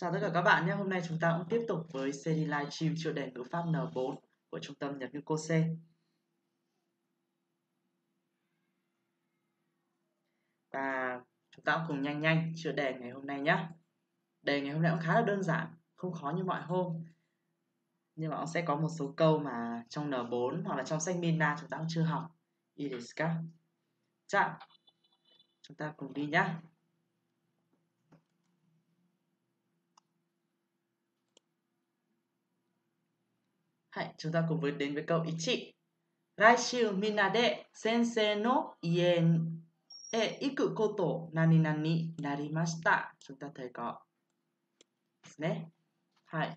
Chào tất cả các bạn nhé. Hôm nay chúng ta cũng tiếp tục với series livestream chuyên đề ngữ pháp N4 của trung tâm Nhật ngữ Cô C. Và chúng ta cũng cùng nhanh nhanh chữa đề ngày hôm nay nhé. Đề ngày hôm nay cũng khá là đơn giản, không khó như mọi hôm. Nhưng mà cũng sẽ có một số câu mà trong N4 hoặc là trong sách Mina chúng ta cũng chưa học. I chặn chúng ta cùng đi nhé Hãy chúng ta cùng với đến với câu ý chị. Lai shiu minade sensei no ie e iku koto nani nani narimashita. Chúng ta thấy có. Nè. Hai.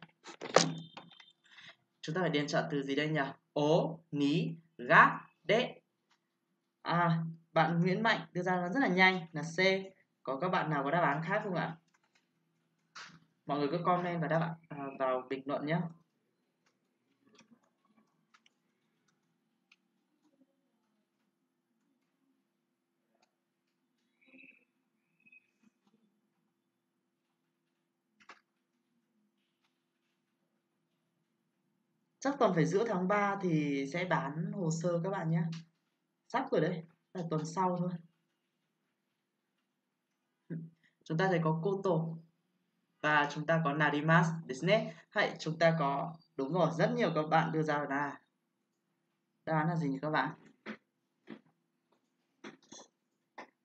Chúng ta phải điền chọn từ gì đây nhỉ? O, ni, ga, de. À, bạn Nguyễn Mạnh đưa ra rất là nhanh là C. Có các bạn nào có đáp án khác không ạ? Mọi người cứ comment và đáp án à, vào bình luận nhé. chắc tuần phải giữa tháng 3 thì sẽ bán hồ sơ các bạn nhé sắp rồi đấy là tuần sau thôi chúng ta thấy có Koto và chúng ta có Narimas desu ne. Hãy chúng ta có đúng rồi, rất nhiều các bạn đưa ra là đáp án là gì nhỉ các bạn?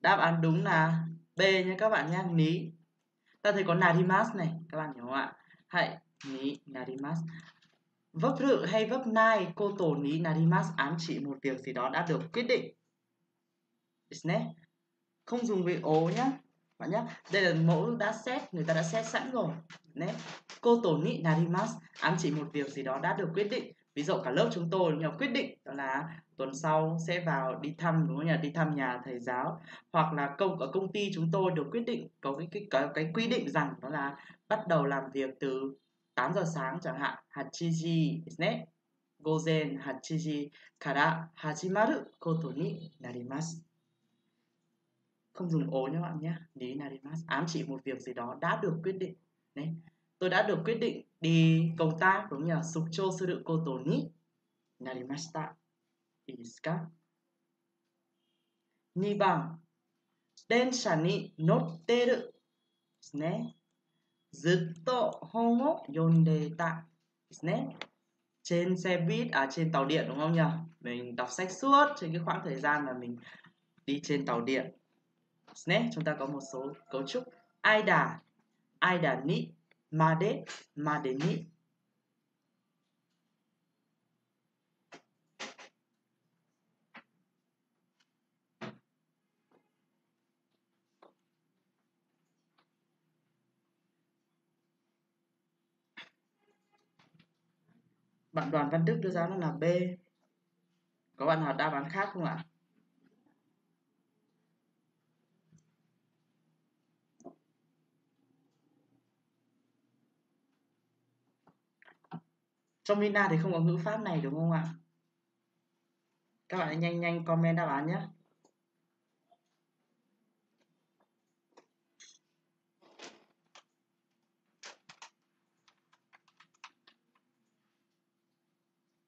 Đáp án đúng là B nhé các bạn nhé, ní. Ta thấy có Narimas này, các bạn hiểu không ạ? Hãy ní Narimas Vấp rự hay vấp nai cô tổ ní narimas ám chỉ một việc gì đó đã được quyết định snap không dùng với ố nhá. Bạn nhá đây là mẫu đã set người ta đã set sẵn rồi. Nè cô tổ nị narimas ám chỉ một việc gì đó đã được quyết định. Ví dụ cả lớp chúng tôi nhờ quyết định đó là tuần sau sẽ vào đi thăm đúng không nhỉ? Đi thăm nhà thầy giáo. Hoặc là công ở công ty chúng tôi được quyết định có cái cái cái, cái quy định rằng đó là bắt đầu làm việc từ 8 giờ sáng chẳng hạn. Hachiji nè gozen hachiji kara hajimaru koto ni narimasu không dùng ố nha bạn nhé đi narimas. Ám chỉ một việc gì đó đã được quyết định. Đấy. Tôi đã được quyết định đi công tác đúng nhỉ sukcho suru koto ni narimashita iska ni bằng. Densha ni notte notteru ne zutto hongo yondeta ne trên xe buýt à trên tàu điện đúng không nhỉ mình đọc sách suốt trên cái khoảng thời gian mà mình đi trên tàu điện. Nhé, chúng ta có một số cấu trúc. Ai đà? Ai đà ni ma đế? Ma đế ni Bạn Đoàn Văn Đức đưa ra nó là B. Có bạn nào đáp án khác không ạ? Trong Mina thì không có ngữ pháp này, đúng không ạ? Các bạn nhanh nhanh comment đáp án nhé.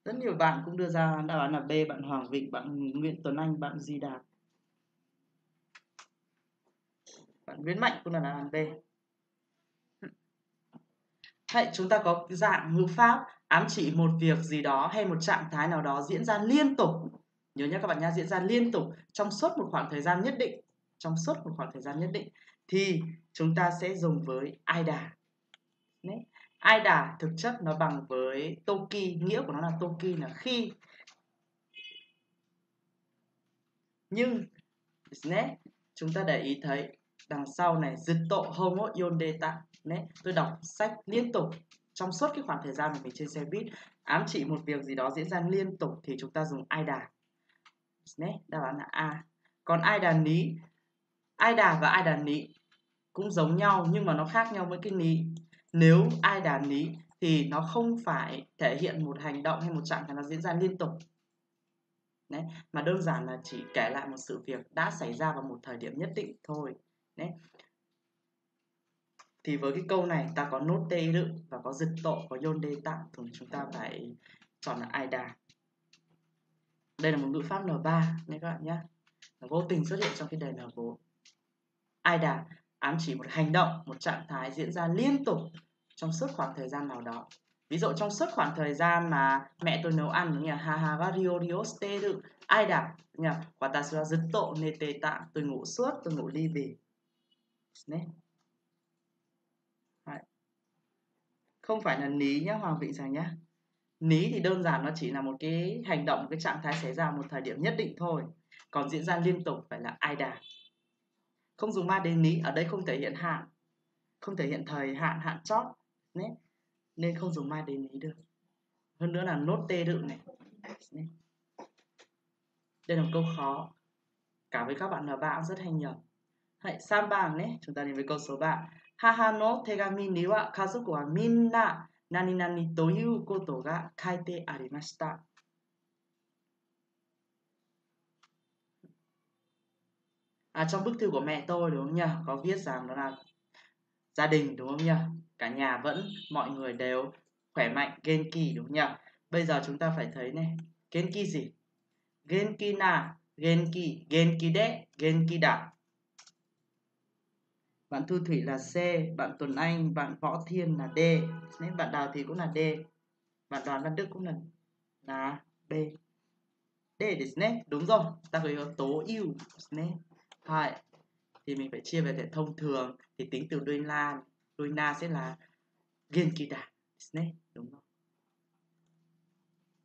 rất nhiều bạn cũng đưa ra đáp án là B, bạn Hoàng Vịnh, bạn Nguyễn Tuấn Anh, bạn Di Đạt bạn Nguyễn Mạnh cũng là đáp án B Hãy, chúng ta có dạng ngữ pháp, ám chỉ một việc gì đó hay một trạng thái nào đó diễn ra liên tục. Nhớ nhé các bạn nhé diễn ra liên tục trong suốt một khoảng thời gian nhất định, trong suốt một khoảng thời gian nhất định, thì chúng ta sẽ dùng với AIDA Đấy, ai đà thực chất nó bằng với toki, nghĩa của nó là toki là khi. Nhưng chúng ta để ý thấy đằng sau này dịch tổ homo yondeta đấy tôi đọc sách liên tục trong suốt cái khoảng thời gian mà mình trên xe buýt. Ám chỉ một việc gì đó diễn ra liên tục thì chúng ta dùng ai đà. Đấy, đáp án là a. Còn ai đà ní? Ai đà và ai đà ní cũng giống nhau nhưng mà nó khác nhau với cái ní. Nếu ai đà lý thì nó không phải thể hiện một hành động hay một trạng thái nó diễn ra liên tục. Đấy, mà đơn giản là chỉ kể lại một sự việc đã xảy ra vào một thời điểm nhất định thôi. Đấy. Thì với cái câu này ta có nốt tê rự và có dịch tộ có yôn đê tạng thì chúng ta phải chọn là ai đà. Đây là một ngữ pháp N3 đấy các bạn nhé. Vô tình xuất hiện trong cái đề N4. Ai đà ám chỉ một hành động, một trạng thái diễn ra liên tục trong suốt khoảng thời gian nào đó. Ví dụ trong suốt khoảng thời gian mà mẹ tôi nấu ăn nhà haha ha ha ga rio rio tự ai đạp quả ta sẽ dứt tộ nê tê tạm tôi ngủ suốt tôi ngủ ly về không phải là ní nhá, hoàng vị rằng nhá. Ní thì đơn giản nó chỉ là một cái hành động, một cái trạng thái xảy ra một thời điểm nhất định thôi. Còn diễn ra liên tục phải là ai đà không dùng ma đến ní, ở đây không thể hiện hạn. Không thể hiện thời hạn hạn chót Đấy. nên không dùng ma đến ní được. Hơn nữa là nốt tê đựng này Đấy. đây là một câu khó. Cả với các bạn N3 cũng rất hay nhầm Hãy sang bảng nhé chúng ta đến với câu số 3 Haha no tegami ni wa kazoku wa minna nani nani to yu koto ga kaite arimashita. À, trong bức thư của mẹ tôi đúng không nhỉ? Có viết rằng đó là gia đình đúng không nhỉ? Cả nhà vẫn mọi người đều khỏe mạnh, genki đúng không nhỉ? Bây giờ chúng ta phải thấy này, genki gì? Genki na, genki, genki de, genki da Bạn Thu Thủy là C, bạn Tuấn Anh, bạn Võ Thiên là D, nên bạn Đào thì cũng là D. Bạn Đoàn Văn Đức cũng là là B. D ですね. Đúng rồi, ta có yếu tố ưu ですね. Hai. Thì mình phải chia về thể thông thường thì tính từ đuôi la, đuôi na sẽ là genki da ですね. Đúng rồi.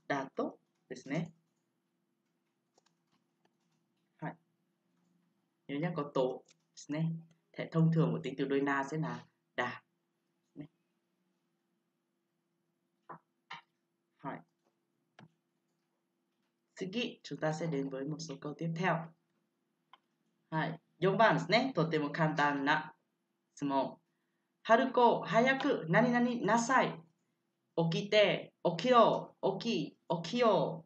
Đà tốt ですね. Hai. Nhớ nhá có tố ですね. Thể thông thường của tính từ đôi na sẽ là đà. Hỏi. Sugi, chúng ta sẽ đến với một số câu tiếp theo. はい。4番ですね。とても簡単な質問。春子、早く何々なさい。起きて、起きろ、起き、起きよ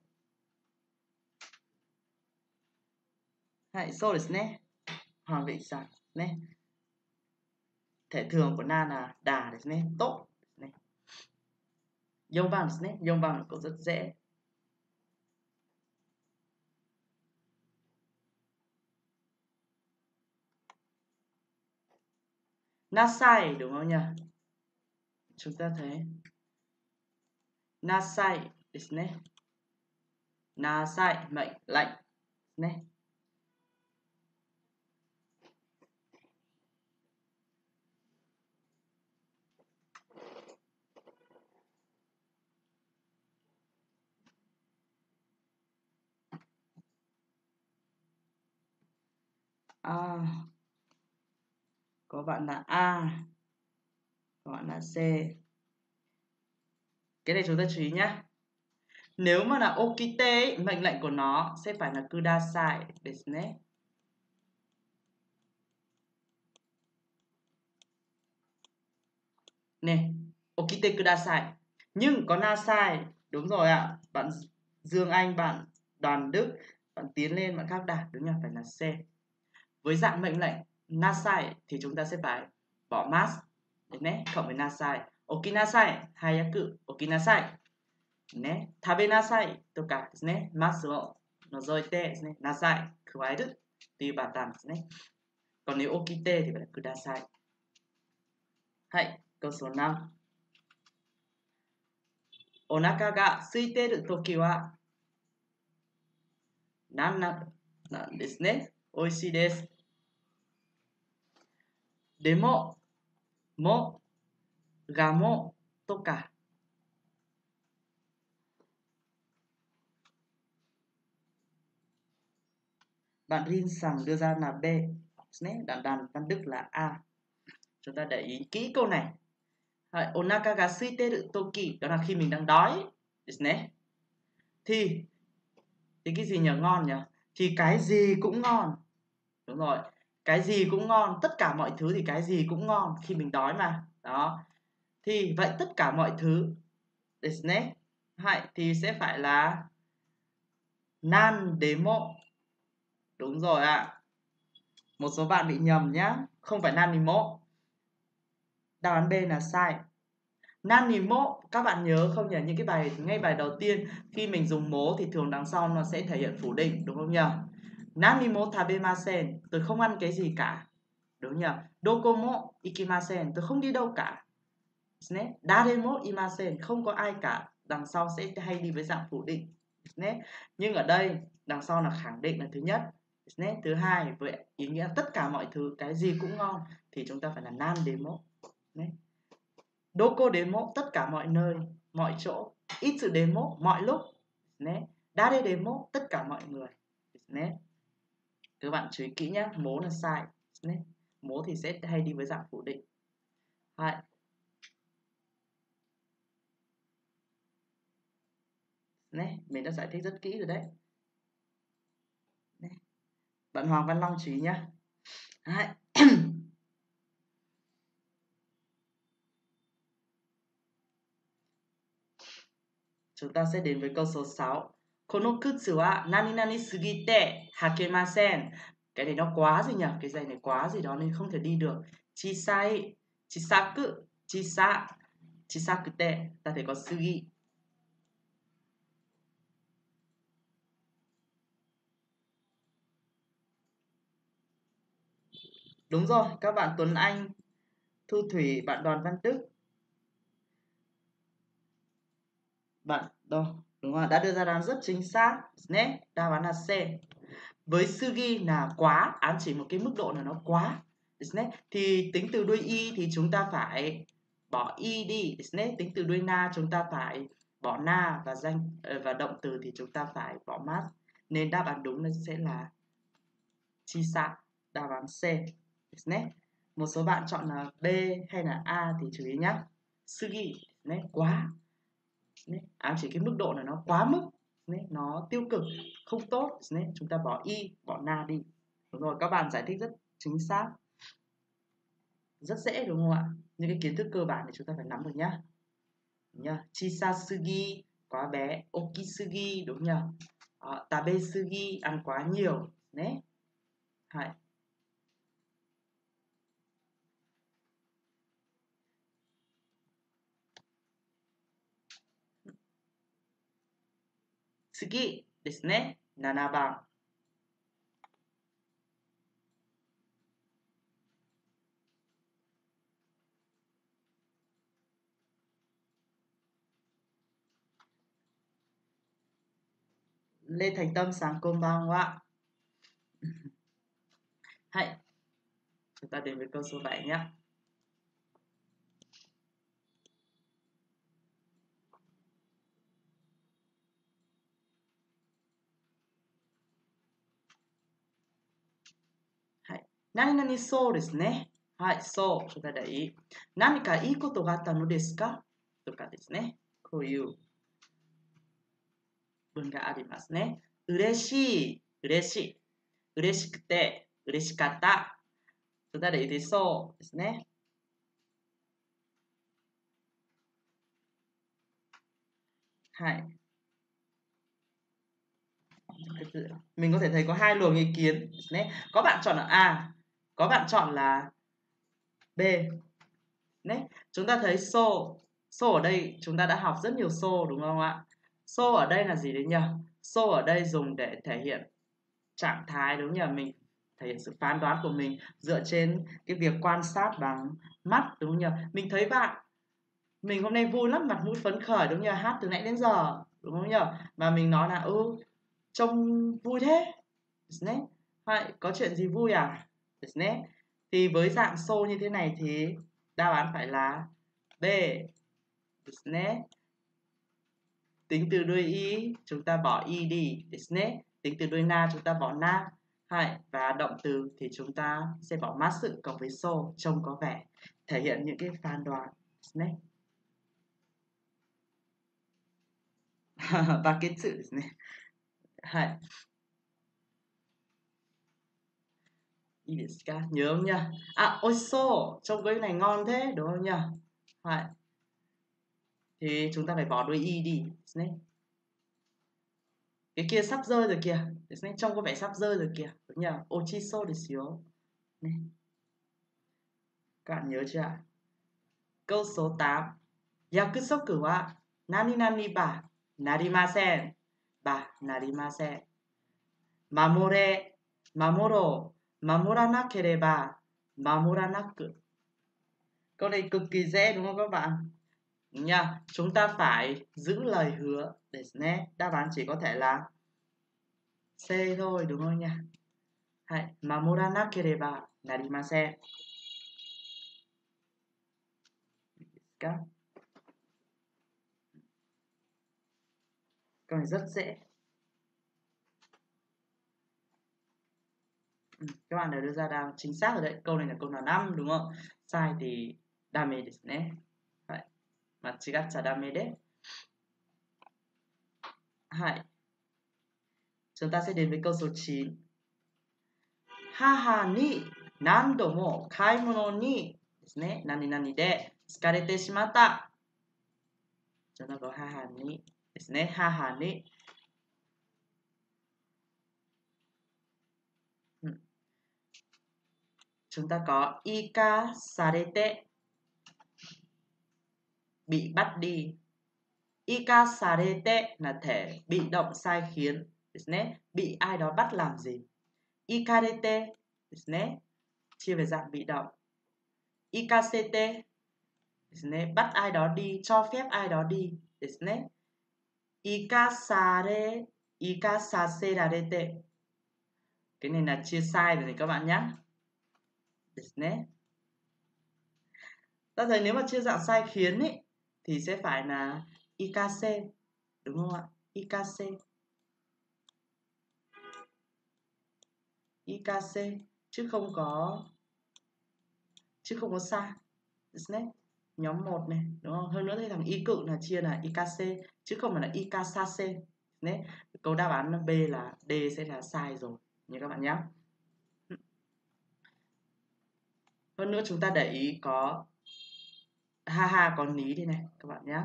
う。はい、そうですね。Hoàng Vĩ Sản. ね。thể thường của na là đàですね。tốt ですね。4番ですね。4番cũng rất dễ. Nasai đúng không nhỉ? Chúng ta thấy Nasai ですね。Nasai mệnh lệnh ね。 A có bạn là A. Có bạn là C. Cái này chúng ta chú ý nhé nếu mà là okite mệnh lệnh của nó sẽ phải là kudasai desu ne nè, okite kudasai nhưng có nasai đúng rồi ạ. À. bạn Dương Anh, bạn Đoàn Đức, bạn tiến lên, bạn khác đạt. Đúng nhỉ? Phải là C. với dạng mệnh lệnh nasai thì chúng ta sẽ phải bỏ mas nhé cộng với nasai okinasai hayaku okinasai ね、食べなさいとかですね、ますを除いてですね、なさい、加えるというパターンですね。この起きてでください。はい、ごそな。お腹が空いているときは何ななんですね。美味しいです。でも、も、がもとか、bạn Rin Sằng đưa ra là B đàn đàn Văn Đức là A chúng ta để ý kỹ câu này onaka ga suiteru toki đó là khi mình đang đói thì thì cái gì nhỉ ngon nhỉ thì cái gì cũng ngon đúng rồi cái gì cũng ngon, tất cả mọi thứ thì cái gì cũng ngon khi mình đói mà đó thì vậy tất cả mọi thứ desne hại thì sẽ phải là nan demo đúng rồi ạ à. một số bạn bị nhầm nhá, không phải nan demo đáp án B là sai nan đếm mộ các bạn nhớ không nhỉ? Những cái bài, ngay bài đầu tiên khi mình dùng mố thì thường đằng sau nó sẽ thể hiện phủ định, đúng không nhỉ? Namimo tabemasen tôi không ăn cái gì cả đúng nhỉ? Dokomo ikimasen tôi không đi đâu cả. Daremo imasen không có ai cả đằng sau sẽ hay đi với dạng phủ định. Nhưng ở đây đằng sau là khẳng định là thứ nhất. Thứ hai với ý nghĩa tất cả mọi thứ cái gì cũng ngon thì chúng ta phải là nan demo. Doko demo tất cả mọi nơi, mọi chỗ. Ít sự demo mọi lúc. Né. Dare demo tất cả mọi người. Né. Các bạn chú ý kỹ nhé, mố là sai. Mố thì sẽ hay đi với dạng phủ định. Hai. Này, mình đã giải thích rất kỹ rồi đấy. Này. Bạn Hoàng Văn Long chú ý nhé. Chúng ta sẽ đến với câu số 6. Kono kutsu wa nani nani sugite hakemasen. Cái này nó quá gì nhỉ? Cái giày này quá gì đó nên không thể đi được. Chisai, chisaku, chisa, chisakute. Ta thấy có sugi. Đúng rồi, các bạn Tuấn Anh, Thu Thủy, bạn Đoàn Văn Đức bạn đâu đúng không đã đưa ra đáp án rất chính xác. Nhé đáp án là C. Với sugi là quá án chỉ một cái mức độ là nó quá. Thì tính từ đuôi y thì chúng ta phải bỏ y đi. Tính từ đuôi na chúng ta phải bỏ na và danh ờ, và động từ thì chúng ta phải bỏ mát. Nên đáp án đúng nó sẽ là chi xạ đáp án C. Một số bạn chọn là B hay là A thì chú ý nhé sugi quá ám chỉ cái mức độ là nó quá mức nó tiêu cực không tốt chúng ta bỏ y bỏ na đi. Đúng rồi các bạn giải thích rất chính xác. Rất dễ đúng không ạ? Những cái kiến thức cơ bản thì chúng ta phải nắm được nhá. Nhá. Chisasugi quá bé. Okisugi đúng nhỉ à, ờ, tabesugi ăn quá nhiều. Đấy. Hai. 次ですね。7番。Lê Thành Tâm sáng công bang ạ. Hãy chúng ta đến với câu số 7 nhé. 何々そうですね。はい、そう。それでいい。何かいいことがあったのですか？とかですね。こういう文がありますね。嬉しい、嬉しい。嬉しくて、嬉しかった。それでいいでそうですね。はい。Mình có thể thấy có hai luồng ý kiến. Có bạn chọn là A, có bạn chọn là B. Đấy, chúng ta thấy so so ở đây chúng ta đã học rất nhiều so đúng không ạ? So ở đây là gì đấy nhỉ? So ở đây dùng để thể hiện trạng thái đúng nhỉ? Mình thể hiện sự phán đoán của mình dựa trên cái việc quan sát bằng mắt đúng nhỉ? Mình thấy bạn mình hôm nay vui lắm mặt mũi phấn khởi đúng nhỉ? Hát từ nãy đến giờ đúng không nhỉ? Và mình nói là ừ trông vui thế. Đấy có chuyện gì vui à? ですね。thì với dạng xô như thế này thì đáp án phải là B. ですね。Tính từ đuôi y chúng ta bỏ y đi. ですね。Tính từ đuôi na chúng ta bỏ na. Hai. Và động từ thì chúng ta sẽ bỏ mát sự cộng với xô trông có vẻ thể hiện những cái phán đoán. ですね。バケツ Ideska nhớ không nha à ôi xô, trông cái này ngon thế, đúng không nha vậy thì chúng ta phải bỏ đuôi y đi cái kia sắp rơi rồi kìa. Trông có vẻ sắp rơi rồi kìa. Đúng nhỉ? Ochiso được xíu. Đấy. các bạn nhớ chưa ạ? Câu số 8 yakusoku wa nani nani ba narimasen. Ba narimasen. Mamore, mamoro mamoranakereba câu này cực kỳ dễ, đúng không các bạn? Nha, chúng ta phải giữ lời hứa để nhé đáp án chỉ có thể là C thôi, đúng không nhỉ hay mamoranakereba narimasen các. Câu này rất dễ. Các bạn đã đưa ra đáp chính xác rồi đấy câu này là câu nào năm đúng không sai thì đame desu ne 間違っちゃダメで。はい。Chúng ta sẽ đến với câu số 9. 母に何度も買い物にですね、何々で疲れてしまった。じゃあ、母にですね、母に。chúng ta có ika sarete bị bắt đi. Ika sarete là thể bị động sai khiến bị ai đó bắt làm gì? Ikarete chia về dạng bị động. Ikct bắt ai đó đi, cho phép ai đó đi ikasare ikasasirarete cái này là chia sai rồi các bạn nhé ta thấy nếu mà chia dạng sai khiến ấy thì sẽ phải là IKC đúng không ạ? IKC IKC chứ không có, chứ không có xa nhóm 1 này, đúng không? Hơn nữa thì thằng y cự là chia là IKC chứ không phải là IKSAC đấy câu đáp án B là D sẽ là sai rồi nhé các bạn nhé hơn nữa chúng ta để ý có ha ha có ní đi này, các bạn nhé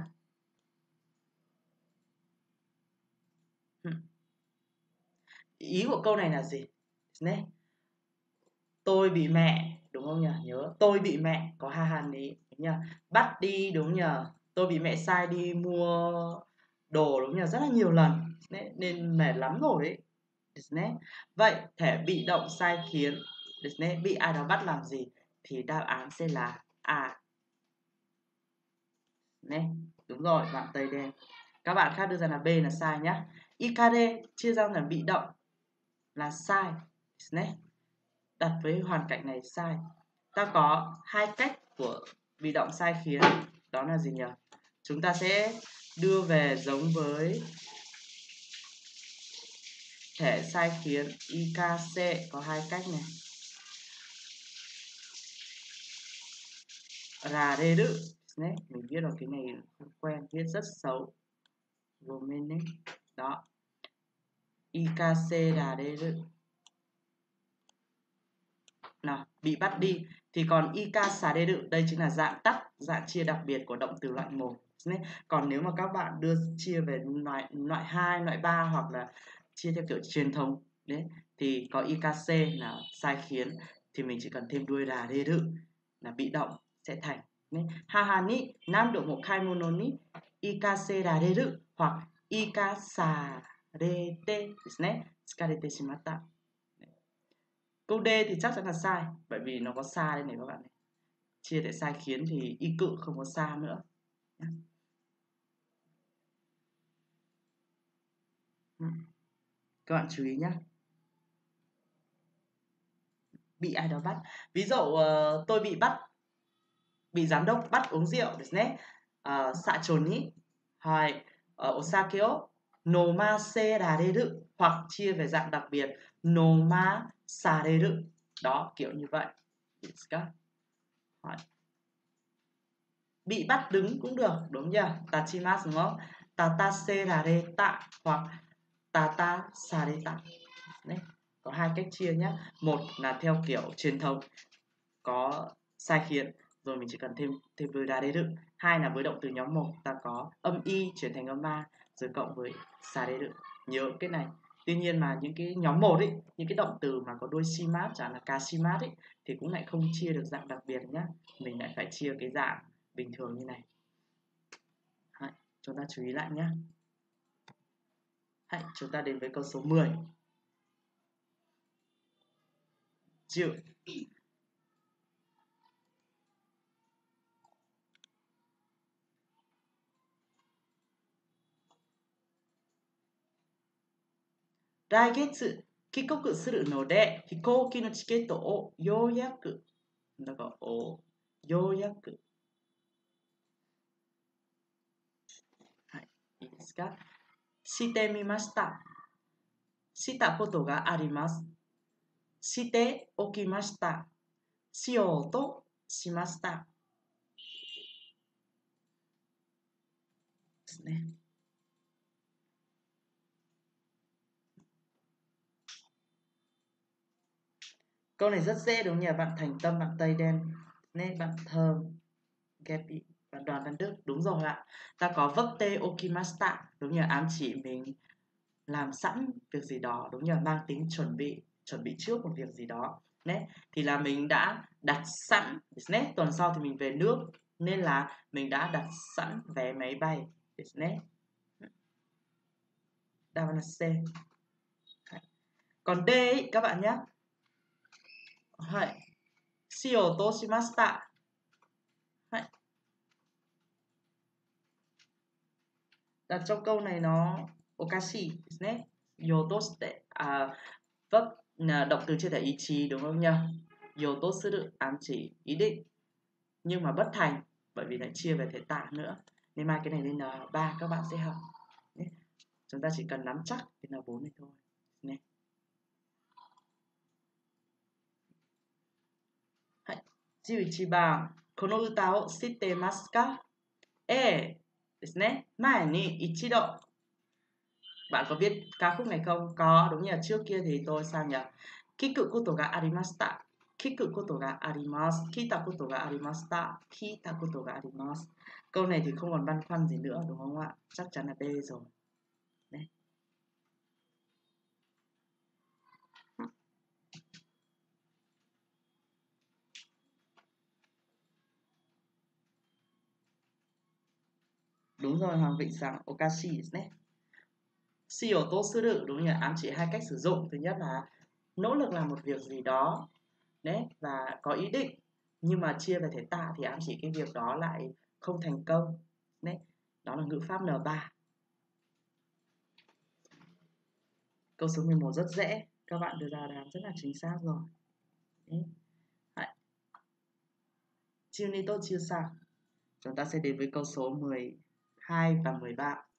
ý của câu này là gì? Này, tôi bị mẹ, đúng không nhỉ? Nhớ, tôi bị mẹ có ha ha ní nhỉ bắt đi, đúng nhỉ tôi bị mẹ sai đi mua đồ, đúng nhỉ rất là nhiều lần nên mệt lắm rồi đấy vậy thể bị động sai khiến bị ai đó bắt làm gì? Thì đáp án sẽ là a Nè, đúng rồi, bạn Tây đen. Các bạn khác đưa ra là B là sai nhá. Ikare chia ra là bị động là sai. Nè. Đặt với hoàn cảnh này sai. Ta có hai cách của bị động sai khiến. Đó là gì nhỉ? Chúng ta sẽ đưa về giống với thể sai khiến IKC có hai cách này. Ra đề đự. Đấy, mình viết rồi, cái này không quen viết rất xấu. Romanic đó. IKC là đây đấy nào, bị bắt đi. Thì còn IK xà đê đự, đây chính là dạng tắt, dạng chia đặc biệt của động từ loại 1 còn nếu mà các bạn đưa chia về loại loại 2 loại 3 hoặc là chia theo kiểu truyền thống, đấy, thì có IKC là sai khiến. Thì mình chỉ cần thêm đuôi đà đê đự là bị động sẽ thành. Hahani nam độ một khai mono ni ikaserareru hoặc ikasarete ne skarete shimata. Câu D thì chắc chắn là sai bởi vì nó có xa đây này các bạn chia để sai khiến thì y cự không có xa nữa. Hmm. Các bạn chú ý nhé. Bị ai đó bắt. Ví dụ uh, tôi bị bắt bị giám đốc bắt uống rượu ですね。あ社長に、はい、お酒を飲ませられる hoặc chia về dạng đặc biệt 飲まされる đó kiểu như vậy bị bắt đứng cũng được đúng chưa tachimasu đúng không tataserareta hoặc tata sareta Đấy. có hai cách chia nhé một là theo kiểu truyền thống có sai khiến rồi mình chỉ cần thêm thêm với đá đế đự. Hai là với động từ nhóm 1 ta có âm y chuyển thành âm ba, rồi cộng với xà đế đự. Nhớ cái này. Tuy nhiên mà những cái nhóm một ấy, những cái động từ mà có đuôi shimat chẳng là kashimat ấy, thì cũng lại không chia được dạng đặc biệt nhá. Mình lại phải chia cái dạng bình thường như này. Hãy chúng ta chú ý lại nhé hãy chúng ta đến với câu số 10 chịu. 来月帰国するので飛行機のチケットをようやくだかおようやく。はいいいですか？してみました。したことがあります。しておきました。しようとしました。ですね。Câu này rất dễ đúng không nhỉ? Bạn thành tâm bạn tây đen nên bạn thơm Gabi bạn đoàn văn đức. Đúng rồi ạ. Ta có vấp tê okimasta đúng nhỉ? Ám chỉ mình làm sẵn việc gì đó đúng nhỉ? Mang tính chuẩn bị chuẩn bị trước một việc gì đó. Nên thì là mình đã đặt sẵn nên tuần sau thì mình về nước nên là mình đã đặt sẵn vé máy bay. Nên đáp là C. Còn D ấy, các bạn nhé. はいしようとしましたはい là trong câu này nó okashi ne yotoshite à vấp là động từ chưa thể ý chí đúng không nhỉ yotosuru ám chỉ ý định nhưng mà bất thành bởi vì lại chia về thể tạ nữa nên mai cái này lên N3 các bạn sẽ học chúng ta chỉ cần nắm chắc cái N4 này thôi nhé 11番、この歌を知っていますか ?A ですね。前に一度。Bạn có biết ca khúc này không? Có, đúng như trước kia thì tôi sao nhỉ? 聞くことがありました。聞くことがあります。聞いたことがありました。聞いたことがあります。Câu này thì không còn băn khoăn gì nữa đúng không ạ? Chắc chắn là B rồi. Đúng rồi, Hoàng Vịnh rằng okashi đấy tốt sư suru đúng không ám chỉ hai cách sử dụng. Thứ nhất là nỗ lực làm một việc gì đó đấy và có ý định. Nhưng mà chia về thể tạ thì ám chỉ cái việc đó lại không thành công đấy đó là ngữ pháp N3 câu số 11 rất dễ. Các bạn đưa ra đáp án rất là chính xác rồi. Đấy. Chiêu ni tốt chiêu sao chúng ta sẽ đến với câu số 10 2 và 13.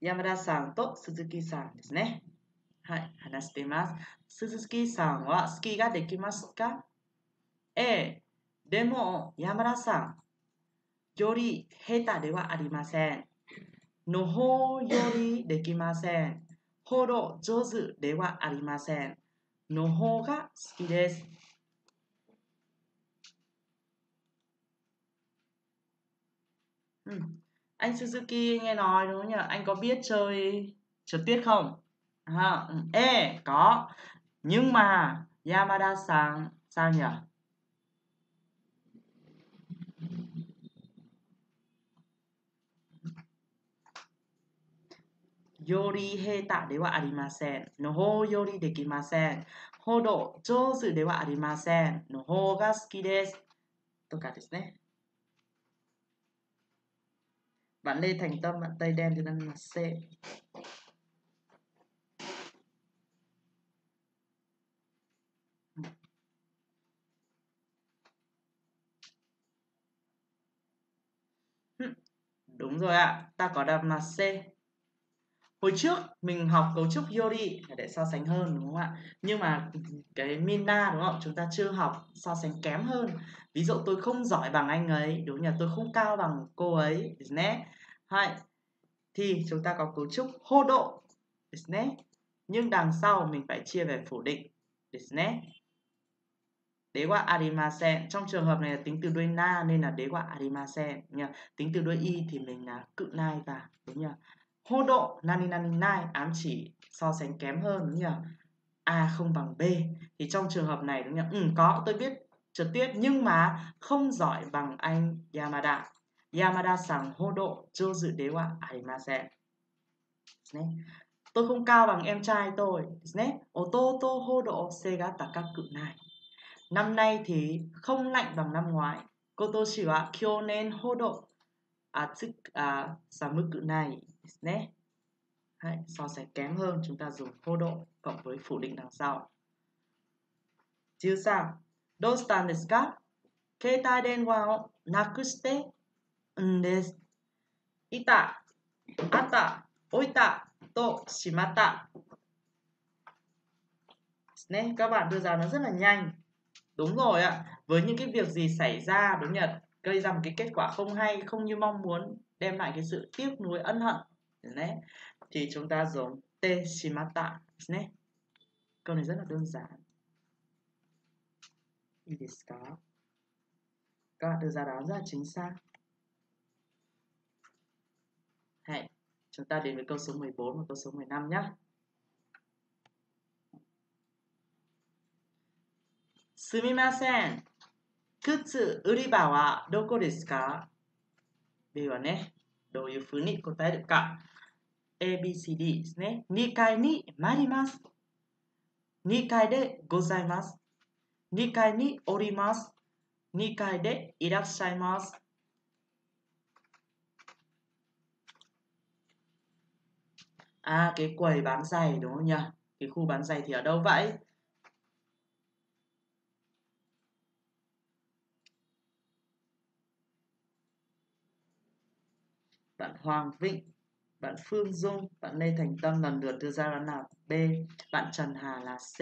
Yamada-san と Suzuki-san ですね。はい、話しています。Suzuki さんはスキーができますか ?A、でも山田さんより下手ではありません。の方よりできません。ほど上手ではありません。の方が好きです。Ừ. Anh Suzuki nghe nói đúng không nhỉ? Anh có biết chơi trượt tuyết không? À, Ê, có. Nhưng mà Yamada-san sao nhỉ? より下手ではありません。の方よりできません。ほど上手ではありません。の方が好きです。とかですね。バうータイトマうタイデンデうナンセ。Đúng rồi ạ, ta có đọc là C. hồi trước mình học cấu trúc Yori để so sánh hơn, đúng không ạ? Nhưng mà cái Mina đúng không? Chúng ta chưa học so sánh kém hơn. Ví dụ tôi không giỏi bằng anh ấy, đúng nhỉ? Tôi không cao bằng cô ấy nhé hay, thì chúng ta có cấu trúc hô độ nhé nhưng đằng sau mình phải chia về phủ định nhé đế qua arimasen. Trong trường hợp này là tính từ đuôi na nên là đế qua arimasen nha tính từ đuôi y thì mình là cự nai và, đúng nhỉ? Hô độ nani nani nai ám chỉ so sánh kém hơn đúng nhỉ? A không bằng b. Thì trong trường hợp này đúng nhỉ? Ừ, có tôi biết trượt tuyết nhưng mà không giỏi bằng anh Yamada. Yamada sang hô độ chưa dự đế wa arimasen tôi không cao bằng em trai tôi. Ô tô tô hô độ sega takaku nai. Năm nay thì không lạnh bằng năm ngoái. Kotoshi wa kyonen hodo à, samuku à, này nhé, hãy so sánh kém hơn chúng ta dùng hodo cộng với phủ định đằng sau. Chứ sao Dosta desu ka keitai denwa o nakushite ita. Oita. To. Các bạn đưa ra nó rất là nhanh. Đúng rồi ạ. Với những cái việc gì xảy ra đúng nhỉ gây ra một cái kết quả không hay, không như mong muốn, đem lại cái sự tiếc nuối, ân hận. Đấy. Thì chúng ta dùng te shimata ne câu này rất là đơn giản. Có các bạn đưa ra đoán rất là chính xác. Hãy chúng ta đến với câu số 14 và câu số 15 nhé. Sumimasen. 靴売り場はどこですか？ではね、どういうふうに答えるか。ABCD ですね。2階に参ります。2階でございます。2階におります。2階でいらっしゃいます。À, cái quầy bán giày đúng không nhỉ? Cái khu bán giày thì ở đâu vậy? Hoàng Vịnh, bạn Phương Dung, bạn Lê Thành Tâm lần lượt đưa ra là B, bạn Trần Hà là C.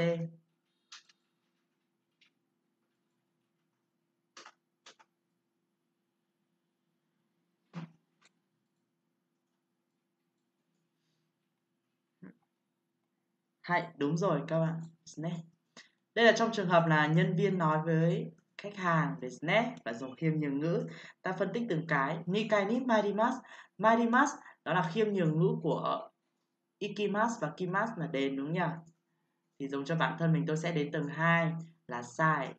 Hay, đúng rồi các bạn. Đây là trong trường hợp là nhân viên nói với khách hàng để và dùng khiêm nhường ngữ. Ta phân tích từng cái. Nikai ni marimas Marimas, đó là khiêm nhường ngữ của Ikimas và Kimas là đến đúng nhỉ? Thì dùng cho bản thân mình, tôi sẽ đến tầng 2 là sai.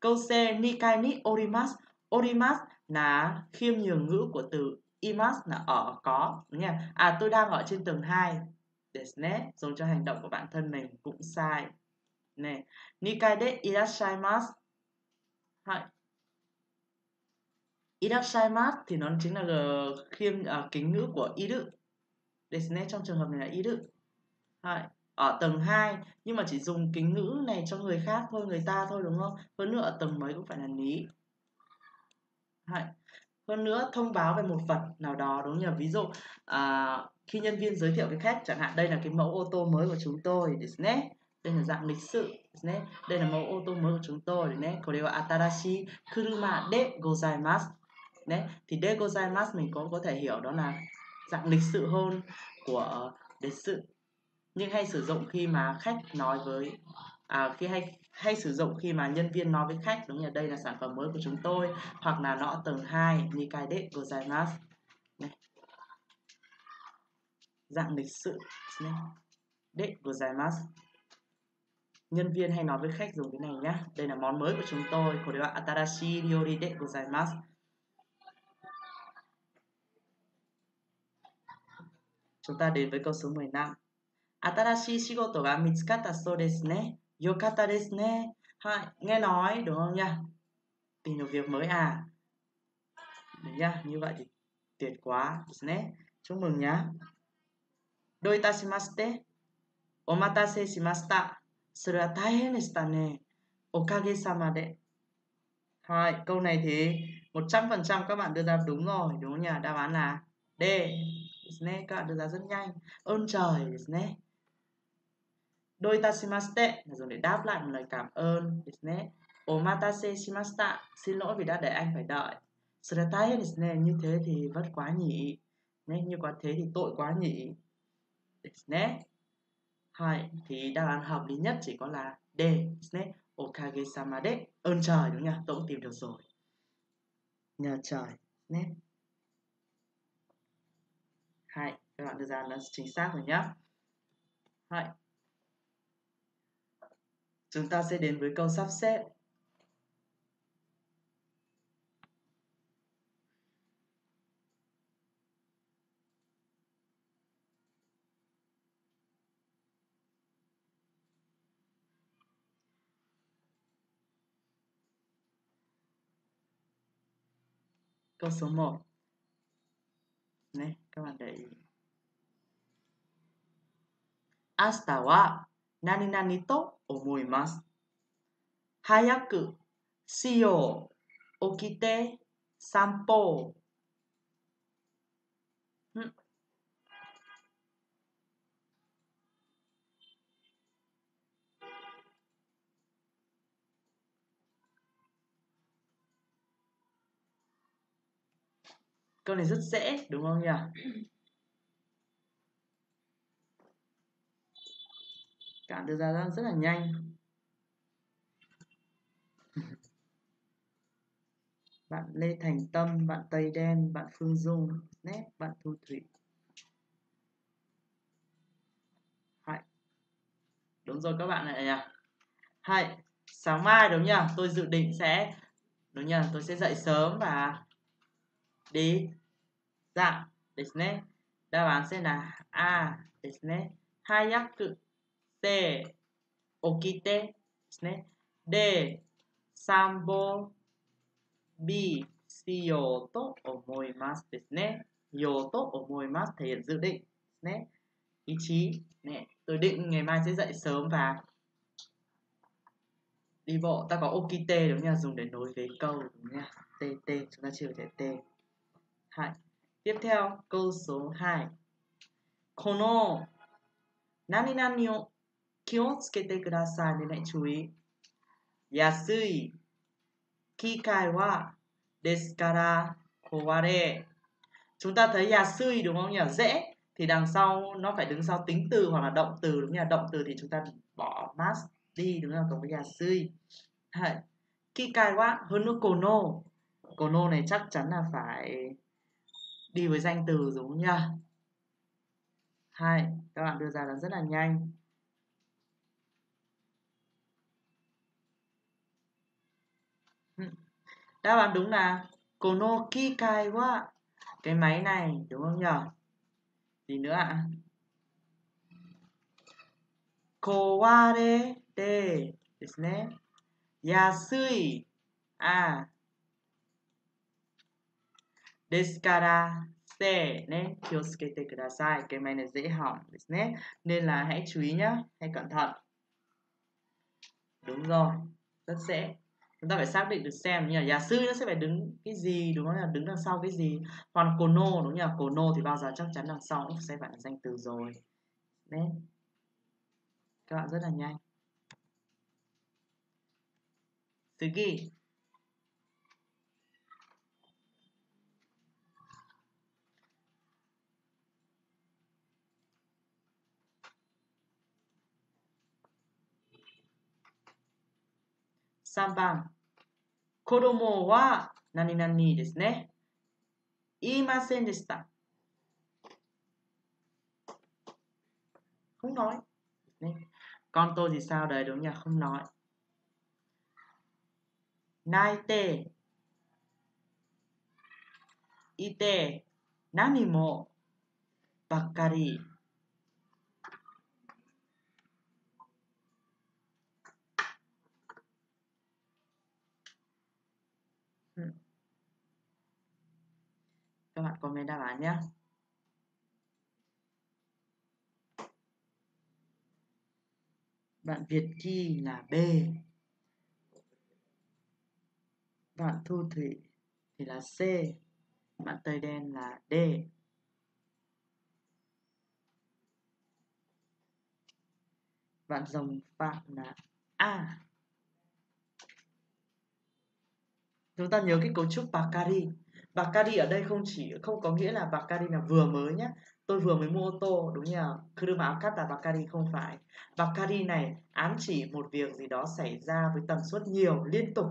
Câu C Nikai ni orimas. Orimas là khiêm nhường ngữ của từ imas là ở, có, đúng nhỉ? À tôi đang ở trên tầng 2. Desne dùng cho hành động của bản thân mình cũng sai. Này, Nikai thì nó chính là khiêm à, kính ngữ của ý. Desne trong trường hợp này là ý. Hai. Ở tầng 2 nhưng mà chỉ dùng kính ngữ này cho người khác thôi, người ta thôi đúng không? Hơn nữa ở tầng mấy cũng phải là ní. Hai. Hơn nữa thông báo về một vật nào đó đúng nhỉ? Ví dụ à, khi nhân viên giới thiệu với khách chẳng hạn đây là cái mẫu ô tô mới của chúng tôi, desne đây là dạng lịch sự đây là mẫu ô tô mới của chúng tôi này đây là atarashi de gozaimasu đấy. Thì gozaimasu mình cũng có thể hiểu đó là dạng lịch sự hơn của lịch sự. Nhưng hay sử dụng khi mà khách nói với à, khi hay hay sử dụng khi mà nhân viên nói với khách đúng là đây là sản phẩm mới của chúng tôi hoặc là nó tầng 2 nikai de gozaimasu này dạng lịch sự này de gozaimasu nhân viên hay nói với khách dùng cái này nhá đây là món mới của chúng tôi của bạn atarashi ryori de gozaimasu Chúng ta đến với câu số 15. Atarashi shigoto ga mitsukatta so desu ne. Yokata desu ne. Hai, nghe nói đúng không nhỉ? Tìm được việc mới à? Đúng nhá, như vậy thì tuyệt quá. Desu ne. Chúc mừng nhá. Doitashimashite. Omatase shimashita. それは大変でしたね。おかげさまで. Rồi, câu này thì 100% các bạn đưa ra đúng rồi, đúng không nhỉ? Đáp án là D. Các bạn đưa ra rất nhanh. Ơn trời. Doitashimashite là dùng để đáp lại một lời cảm ơn. Omatase shimashita. Xin lỗi vì đã để anh phải đợi. Suratai như thế thì vất quá nhỉ. Như quá thế thì tội quá nhỉ. は hai, thì đáp án hợp lý nhất chỉ có là D. okage sama de. Ơn trời, đúng nhỉ? Tôi cũng tìm được rồi. Nhờ trời ne hai, các bạn đưa ra là chính xác rồi nhá. Hai. Chúng ta sẽ đến với câu sắp xếp. Câu số 1 Này, các bạn để ý 明日は何々と思 Câu này rất dễ đúng không nhỉ? Cả từ ra ra rất là nhanh. Bạn Lê Thành Tâm, bạn Tây Đen, bạn Phương Dung, nét, bạn Thu Thủy. Hai. Đúng rồi các bạn này nhỉ? Hai. Sáng mai đúng nhỉ? Tôi dự định sẽ đúng nhỉ? Tôi sẽ dậy sớm và đi dạ ですね。đáp án sẽ là A ですね。早くて起きてですね。で、散歩 B しようと思いますですね。ようと思います thể hiện dự định ですね。ý chí nè, tôi định ngày mai sẽ dậy sớm và đi bộ ta có okite đúng nha dùng để nối với câu đúng nha tt chúng ta chưa thể t はい。 Tiếp theo, câu số 2. Kono nani nani o kiotsukete kudasai nên hãy chú ý. Yasui kikai wa desu kara koware. Chúng ta thấy yasui đúng không nhỉ? Dễ thì đằng sau nó phải đứng sau tính từ hoặc là động từ đúng không nhỉ? Động từ thì chúng ta bỏ mas đi đúng không? Cộng với yasui. Kikai wa hono kono. Kono này chắc chắn là phải đi với danh từ đúng không nhỉ hai các bạn đưa ra là rất là nhanh đáp án đúng là kono kikai wa cái máy này đúng không nhỉ gì nữa ạ kowarete ですね安いあ ですからせね気をつけてください cái máy này dễ hỏng ですね nên là hãy chú ý nhé hãy cẩn thận đúng rồi rất dễ chúng ta phải xác định được xem như là nhà sư nó sẽ phải đứng cái gì đúng không là đứng đằng sau cái gì còn kono đúng không kono thì bao giờ chắc chắn đằng sau cũng sẽ phải là danh từ rồi đấy các bạn rất là nhanh 次 3番子供は何々ですね。言いませんでした。Không nói. Con tôi thì sao đấy đúng nhỉ? Không nói. Naite. Ite. Nani mo. Bakkari. Các bạn comment đáp án nhé. Bạn Việt Chi là B. Bạn Thu Thủy thì là C. Bạn Tây Đen là D. Bạn Rồng Phạm là A. Chúng ta nhớ cái cấu trúc Bakari. Bacardi ở đây không chỉ, không có nghĩa là Bacardi là vừa mới nhé tôi vừa mới mua ô tô, đúng nhờ. Kuruma Akat là Bacardi không phải. Bacardi này ám chỉ một việc gì đó xảy ra với tần suất nhiều liên tục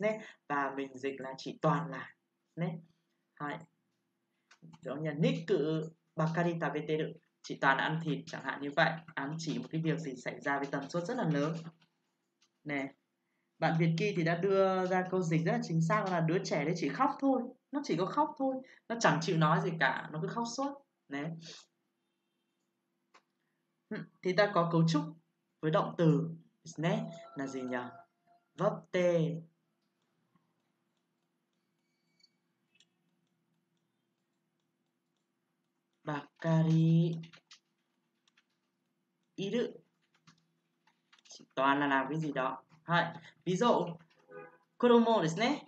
né? và mình dịch là chỉ toàn là né? Hai. đó là nick cự Bacardi tabete được. Chỉ toàn ăn thịt, chẳng hạn như vậy. Ám chỉ một cái việc gì xảy ra với tần suất rất là lớn, nè. Bạn Việt Ki thì đã đưa ra câu dịch rất là chính xác là đứa trẻ đấy chỉ khóc thôi nó chỉ có khóc thôi nó chẳng chịu nói gì cả nó cứ khóc suốt đấy thì ta có cấu trúc với động từ ne là gì nhỉ vấp tê Bakari iru toàn là làm cái gì đó Hai. ví dụ Kuromo ですね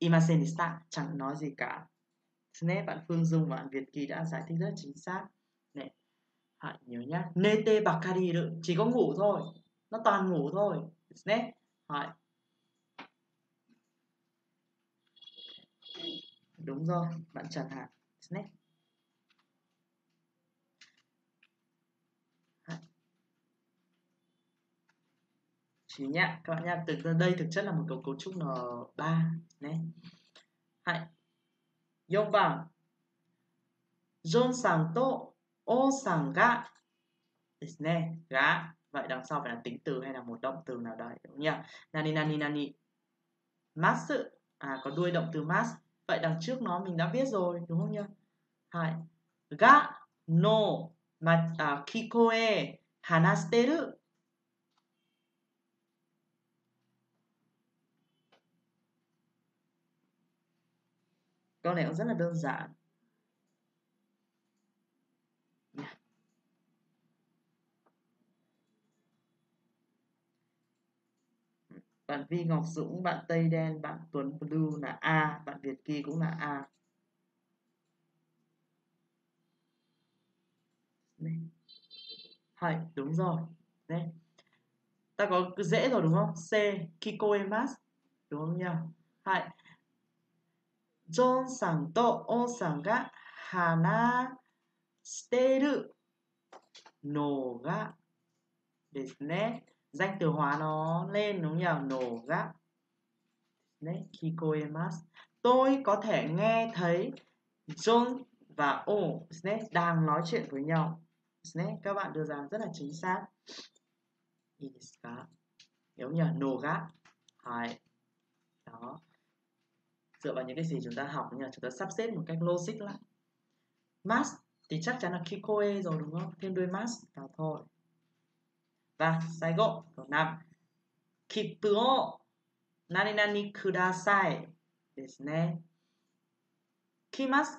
deshita chẳng nói gì cả. Snap bạn Phương Dung và bạn Việt Kỳ đã giải thích rất chính xác. Này hãy nhớ nhá. Nete được, chỉ có ngủ thôi. Nó toàn ngủ thôi. Snap hãy đúng rồi bạn Trần Hạ Snap Chỉ nhá các bạn nhá từ ra đây thực chất là một cấu cấu trúc n3 này hãy John o ga ga vậy đằng sau phải là tính từ hay là một động từ nào đấy đúng nhỉ? Nani nani nani. Mas à có đuôi động từ mas vậy đằng trước nó mình đã viết rồi đúng không nhỉ? Hai ga no ma à, kikoe hanasteru. Câu này cũng rất là đơn giản bạn Vi Ngọc Dũng, bạn Tây Đen, bạn Tuấn Blue là A, bạn Việt Kỳ cũng là A. Đây. Hay, đúng rồi. Đây. Ta có dễ rồi đúng không? C, Kiko Emas. Đúng không nhỉ? Hay. ジョンさんとオンさんが話してるのがですね。danh từ hóa nó lên đúng nhỉ? Nổ gác. Đấy, kikoemasu. Tôi có thể nghe thấy John và O đấy, đang nói chuyện với nhau. Đấy, các bạn đưa ra rất là chính xác. Hiểu nhỉ? Nổ gác. Đó dựa vào những cái gì chúng ta học nha chúng ta sắp xếp một cách logic lại. Mass thì chắc chắn là kikoe rồi đúng không? Thêm đuôi mass vào thôi. Và sai gỗ câu năm. Kipu o nani nani kudasai desu ne. Kimasu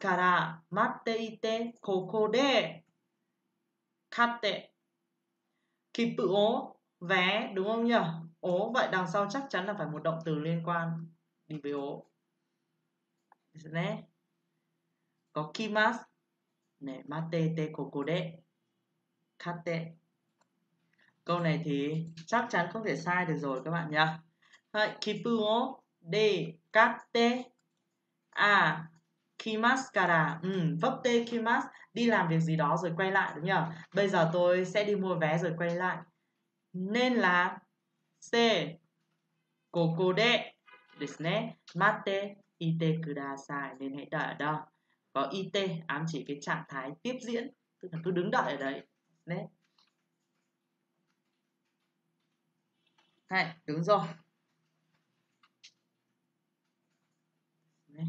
o vé đúng không nhỉ? Ố, vậy đằng sau chắc chắn là phải một động từ liên quan đi với ố. ですね。ごきます。ね、待っていてここで買って Câu này thì chắc chắn không thể sai được rồi các bạn nhá. Vậy, kipu de katte à kimasu kara ừ, vấp te kimasu đi làm việc gì đó rồi quay lại đúng nhỉ? Bây giờ tôi sẽ đi mua vé rồi quay lại. Nên là C kokode ですね。待って IT kudasai nên hãy đợi ở đó. Có IT ám chỉ cái trạng thái tiếp diễn, tức là cứ đứng đợi ở đấy. Đấy. Hay đúng rồi. Đấy.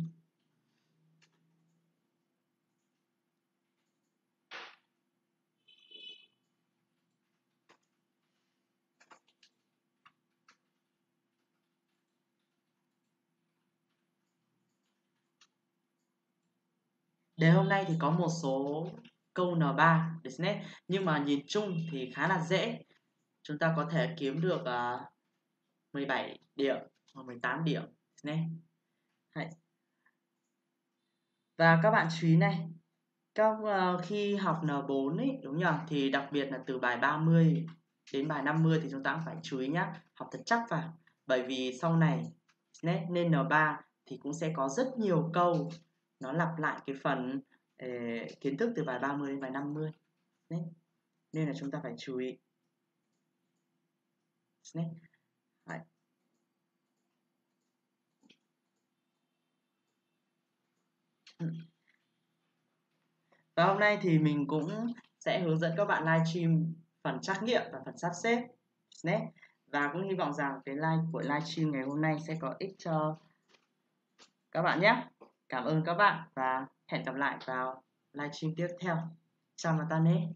Đề hôm nay thì có một số câu N3 đấy nhưng mà nhìn chung thì khá là dễ. Chúng ta có thể kiếm được à, uh, 17 điểm hoặc 18 điểm này và các bạn chú ý này. Các uh, khi học N4 ấy đúng nhỉ thì đặc biệt là từ bài 30 đến bài 50 thì chúng ta cũng phải chú ý nhá. Học thật chắc vào bởi vì sau này nên N3 thì cũng sẽ có rất nhiều câu nó lặp lại cái phần eh, kiến thức từ bài 30 đến bài 50 Đấy. nên là chúng ta phải chú ý Đấy. Và hôm nay thì mình cũng sẽ hướng dẫn các bạn livestream phần trắc nghiệm và phần sắp xếp nhé. Và cũng hy vọng rằng cái live của livestream ngày hôm nay sẽ có ích cho các bạn nhé. Cảm ơn các bạn và hẹn gặp lại vào livestream tiếp theo. Chào mà ta nhé